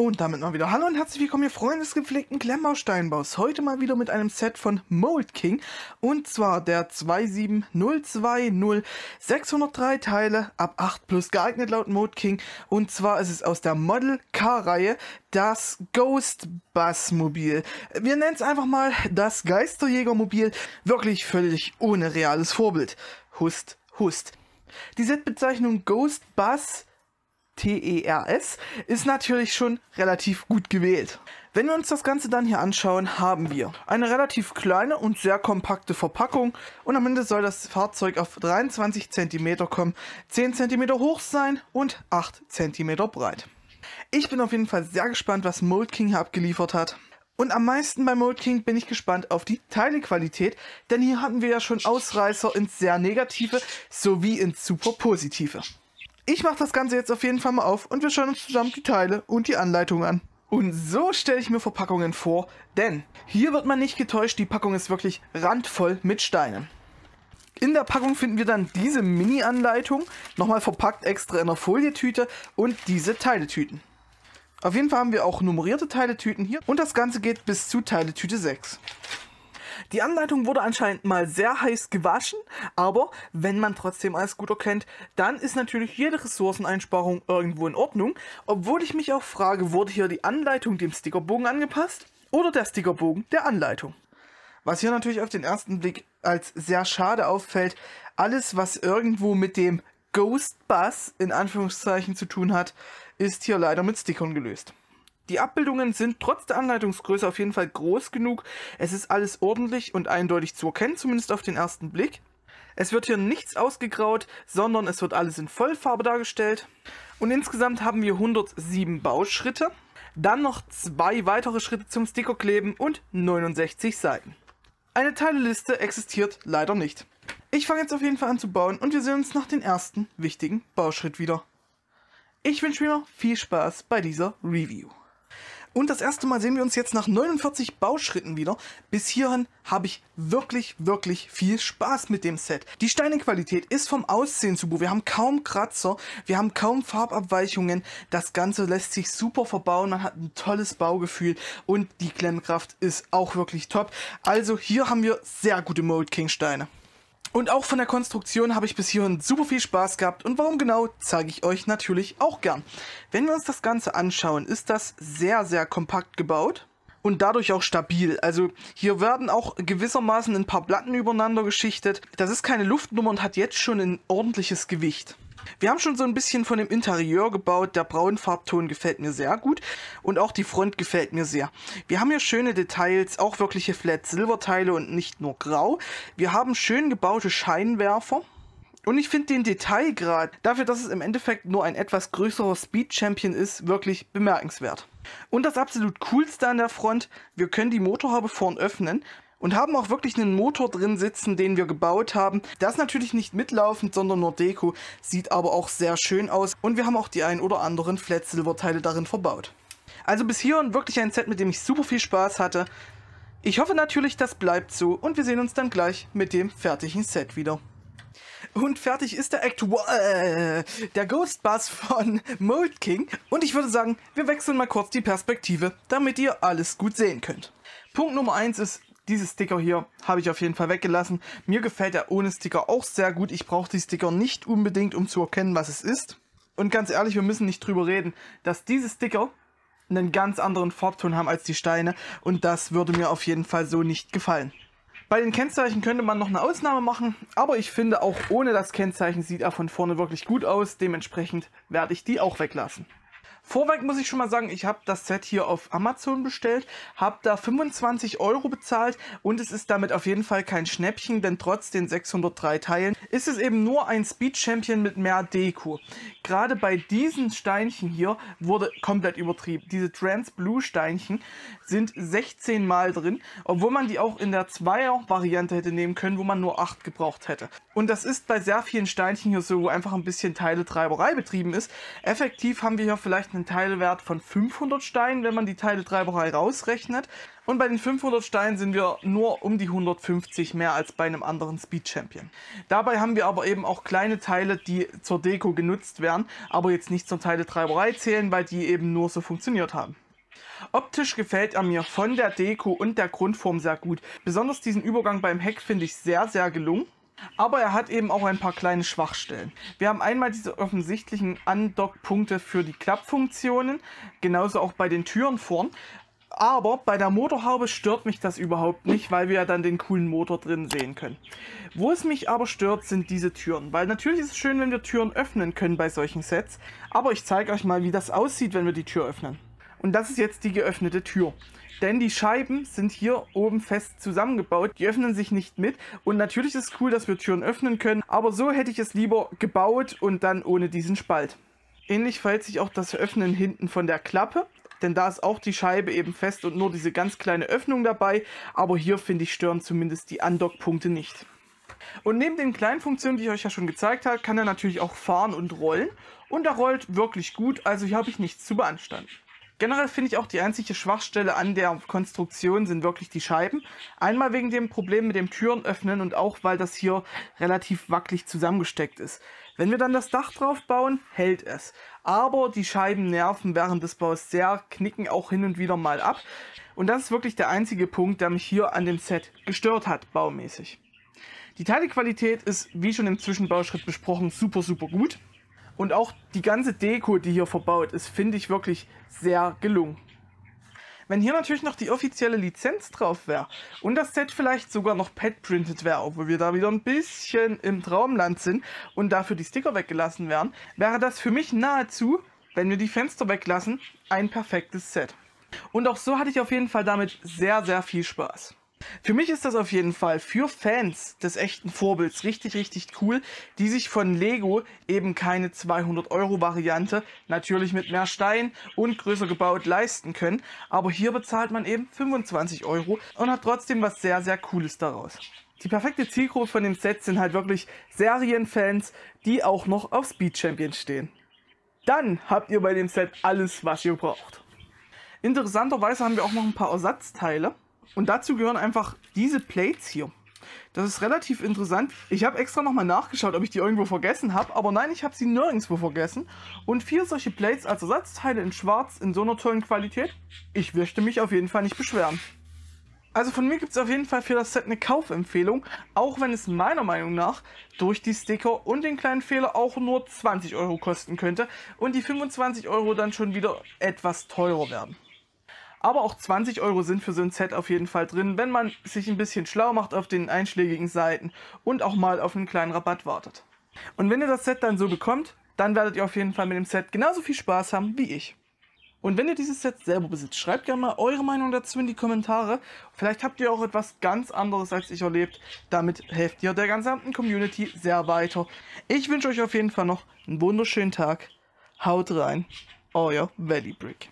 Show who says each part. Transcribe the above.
Speaker 1: Und damit mal wieder Hallo und herzlich willkommen, ihr Freunde des gepflegten Klemmbausteinbaus. Heute mal wieder mit einem Set von Mold King. Und zwar der 27020 603 Teile ab 8 plus geeignet laut Mold King. Und zwar ist es aus der Model K-Reihe das Ghost Bus Mobil. Wir nennen es einfach mal das Geisterjägermobil. Wirklich völlig ohne reales Vorbild. Hust, hust. Die Setbezeichnung Ghost Bus TERS ist natürlich schon relativ gut gewählt. Wenn wir uns das Ganze dann hier anschauen, haben wir eine relativ kleine und sehr kompakte Verpackung und am Ende soll das Fahrzeug auf 23 cm kommen, 10 cm hoch sein und 8 cm breit. Ich bin auf jeden Fall sehr gespannt, was Mold King hier abgeliefert hat. Und am meisten bei Mold King bin ich gespannt auf die Teilequalität, denn hier hatten wir ja schon Ausreißer ins sehr negative sowie ins super positive. Ich mache das Ganze jetzt auf jeden Fall mal auf und wir schauen uns zusammen die Teile und die Anleitung an. Und so stelle ich mir Verpackungen vor, denn hier wird man nicht getäuscht, die Packung ist wirklich randvoll mit Steinen. In der Packung finden wir dann diese Mini-Anleitung, nochmal verpackt extra in einer Folietüte und diese Teiletüten. Auf jeden Fall haben wir auch nummerierte Teiletüten hier und das Ganze geht bis zu Teiletüte 6. Die Anleitung wurde anscheinend mal sehr heiß gewaschen, aber wenn man trotzdem alles gut erkennt, dann ist natürlich jede Ressourceneinsparung irgendwo in Ordnung, obwohl ich mich auch frage, wurde hier die Anleitung dem Stickerbogen angepasst oder der Stickerbogen der Anleitung? Was hier natürlich auf den ersten Blick als sehr schade auffällt, alles was irgendwo mit dem Ghost Bus in Anführungszeichen zu tun hat, ist hier leider mit Stickern gelöst. Die Abbildungen sind trotz der Anleitungsgröße auf jeden Fall groß genug. Es ist alles ordentlich und eindeutig zu erkennen, zumindest auf den ersten Blick. Es wird hier nichts ausgegraut, sondern es wird alles in Vollfarbe dargestellt. Und insgesamt haben wir 107 Bauschritte. Dann noch zwei weitere Schritte zum Stickerkleben und 69 Seiten. Eine Teileliste existiert leider nicht. Ich fange jetzt auf jeden Fall an zu bauen und wir sehen uns nach dem ersten wichtigen Bauschritt wieder. Ich wünsche mir viel Spaß bei dieser Review. Und das erste Mal sehen wir uns jetzt nach 49 Bauschritten wieder. Bis hierhin habe ich wirklich, wirklich viel Spaß mit dem Set. Die Steinequalität ist vom Aussehen super. Wir haben kaum Kratzer, wir haben kaum Farbabweichungen. Das Ganze lässt sich super verbauen. Man hat ein tolles Baugefühl und die Klemmkraft ist auch wirklich top. Also hier haben wir sehr gute Mold King Steine. Und auch von der Konstruktion habe ich bis hierhin super viel Spaß gehabt und warum genau, zeige ich euch natürlich auch gern. Wenn wir uns das Ganze anschauen, ist das sehr, sehr kompakt gebaut und dadurch auch stabil. Also hier werden auch gewissermaßen ein paar Platten übereinander geschichtet. Das ist keine Luftnummer und hat jetzt schon ein ordentliches Gewicht. Wir haben schon so ein bisschen von dem Interieur gebaut. Der Braunfarbton gefällt mir sehr gut und auch die Front gefällt mir sehr. Wir haben hier schöne Details, auch wirkliche Flat Silver Teile und nicht nur grau. Wir haben schön gebaute Scheinwerfer. Und ich finde den Detailgrad, dafür, dass es im Endeffekt nur ein etwas größerer Speed Champion ist, wirklich bemerkenswert. Und das absolut coolste an der Front, wir können die Motorhaube vorn öffnen und haben auch wirklich einen Motor drin sitzen, den wir gebaut haben. Das ist natürlich nicht mitlaufend, sondern nur Deko, sieht aber auch sehr schön aus und wir haben auch die ein oder anderen Flat Silver Teile darin verbaut. Also bis hierhin wirklich ein Set, mit dem ich super viel Spaß hatte. Ich hoffe natürlich, das bleibt so und wir sehen uns dann gleich mit dem fertigen Set wieder. Und fertig ist der Act äh, der Ghost Bus von Mold King. Und ich würde sagen, wir wechseln mal kurz die Perspektive, damit ihr alles gut sehen könnt. Punkt Nummer 1 ist, diese Sticker hier habe ich auf jeden Fall weggelassen. Mir gefällt er ohne Sticker auch sehr gut. Ich brauche die Sticker nicht unbedingt, um zu erkennen, was es ist. Und ganz ehrlich, wir müssen nicht drüber reden, dass diese Sticker einen ganz anderen Farbton haben als die Steine. Und das würde mir auf jeden Fall so nicht gefallen. Bei den Kennzeichen könnte man noch eine Ausnahme machen, aber ich finde auch ohne das Kennzeichen sieht er von vorne wirklich gut aus. Dementsprechend werde ich die auch weglassen. Vorweg muss ich schon mal sagen, ich habe das Set hier auf Amazon bestellt, habe da 25 Euro bezahlt und es ist damit auf jeden Fall kein Schnäppchen, denn trotz den 603 Teilen ist es eben nur ein Speed Champion mit mehr Deko. Gerade bei diesen Steinchen hier wurde komplett übertrieben. Diese Trans Blue Steinchen sind 16 Mal drin, obwohl man die auch in der Zweier Variante hätte nehmen können, wo man nur 8 gebraucht hätte. Und das ist bei sehr vielen Steinchen hier so, wo einfach ein bisschen Teiletreiberei betrieben ist. Effektiv haben wir hier vielleicht eine einen Teilewert von 500 Steinen, wenn man die Teiletreiberei rausrechnet. Und bei den 500 Steinen sind wir nur um die 150 mehr als bei einem anderen Speed Champion. Dabei haben wir aber eben auch kleine Teile, die zur Deko genutzt werden, aber jetzt nicht zur Teiletreiberei zählen, weil die eben nur so funktioniert haben. Optisch gefällt er mir von der Deko und der Grundform sehr gut. Besonders diesen Übergang beim Heck finde ich sehr, sehr gelungen. Aber er hat eben auch ein paar kleine Schwachstellen. Wir haben einmal diese offensichtlichen Undock-Punkte für die Klappfunktionen, genauso auch bei den Türen vorn. Aber bei der Motorhaube stört mich das überhaupt nicht, weil wir ja dann den coolen Motor drin sehen können. Wo es mich aber stört, sind diese Türen. Weil natürlich ist es schön, wenn wir Türen öffnen können bei solchen Sets. Aber ich zeige euch mal, wie das aussieht, wenn wir die Tür öffnen. Und das ist jetzt die geöffnete Tür. Denn die Scheiben sind hier oben fest zusammengebaut. Die öffnen sich nicht mit. Und natürlich ist es cool, dass wir Türen öffnen können. Aber so hätte ich es lieber gebaut und dann ohne diesen Spalt. Ähnlich verhält sich auch das Öffnen hinten von der Klappe. Denn da ist auch die Scheibe eben fest und nur diese ganz kleine Öffnung dabei. Aber hier finde ich stören zumindest die Undock-Punkte nicht. Und neben den kleinen Funktionen, die ich euch ja schon gezeigt habe, kann er natürlich auch fahren und rollen. Und er rollt wirklich gut, also hier habe ich nichts zu beanstanden. Generell finde ich auch die einzige Schwachstelle an der Konstruktion sind wirklich die Scheiben. Einmal wegen dem Problem mit dem Türen öffnen und auch weil das hier relativ wackelig zusammengesteckt ist. Wenn wir dann das Dach drauf bauen, hält es. Aber die Scheiben nerven während des Baus sehr, knicken auch hin und wieder mal ab. Und das ist wirklich der einzige Punkt, der mich hier an dem Set gestört hat, baumäßig. Die Teilequalität ist, wie schon im Zwischenbauschritt besprochen, super, super gut. Und auch die ganze Deko, die hier verbaut ist, finde ich wirklich sehr gelungen. Wenn hier natürlich noch die offizielle Lizenz drauf wäre und das Set vielleicht sogar noch pet-printed wäre, obwohl wir da wieder ein bisschen im Traumland sind und dafür die Sticker weggelassen wären, wäre das für mich nahezu, wenn wir die Fenster weglassen, ein perfektes Set. Und auch so hatte ich auf jeden Fall damit sehr, sehr viel Spaß. Für mich ist das auf jeden Fall für Fans des echten Vorbilds richtig, richtig cool, die sich von Lego eben keine 200 Euro Variante, natürlich mit mehr Stein und größer gebaut, leisten können. Aber hier bezahlt man eben 25 Euro und hat trotzdem was sehr, sehr Cooles daraus. Die perfekte Zielgruppe von dem Set sind halt wirklich Serienfans, die auch noch auf Speed Champions stehen. Dann habt ihr bei dem Set alles, was ihr braucht. Interessanterweise haben wir auch noch ein paar Ersatzteile. Und dazu gehören einfach diese Plates hier. Das ist relativ interessant. Ich habe extra nochmal nachgeschaut, ob ich die irgendwo vergessen habe. Aber nein, ich habe sie nirgendwo vergessen. Und vier solche Plates als Ersatzteile in schwarz in so einer tollen Qualität. Ich möchte mich auf jeden Fall nicht beschweren. Also von mir gibt es auf jeden Fall für das Set eine Kaufempfehlung, auch wenn es meiner Meinung nach durch die Sticker und den kleinen Fehler auch nur 20 Euro kosten könnte und die 25 Euro dann schon wieder etwas teurer werden. Aber auch 20 Euro sind für so ein Set auf jeden Fall drin, wenn man sich ein bisschen schlau macht auf den einschlägigen Seiten und auch mal auf einen kleinen Rabatt wartet. Und wenn ihr das Set dann so bekommt, dann werdet ihr auf jeden Fall mit dem Set genauso viel Spaß haben wie ich. Und wenn ihr dieses Set selber besitzt, schreibt gerne mal eure Meinung dazu in die Kommentare. Vielleicht habt ihr auch etwas ganz anderes als ich erlebt. Damit helft ihr der gesamten Community sehr weiter. Ich wünsche euch auf jeden Fall noch einen wunderschönen Tag. Haut rein. Euer Valley Brick.